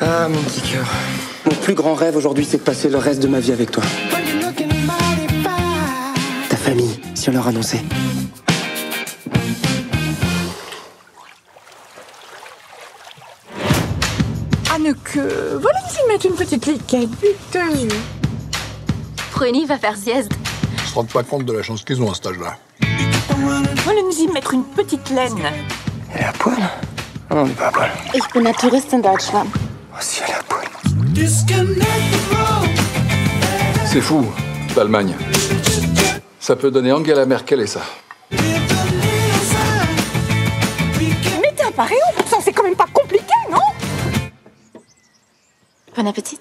Ah, mon petit cœur. Mon plus grand rêve aujourd'hui, c'est de passer le reste de ma vie avec toi. Ta famille, si on leur annonçait. Anneke, voilà nous y mettre une petite liquette, putain. Pruny va faire sieste. Ils se rendent pas compte de la chance qu'ils ont à cet âge-là. Voilà nous y mettre une petite laine? Elle est à poil Ah non, on n'est pas à poil. Ich bin Touristin in Deutschland. À. C'est fou, l'Allemagne. Ça peut donner Angela Merkel et ça. Mais t'es un pareil, pourtant c'est quand même pas compliqué, non? Bon appétit.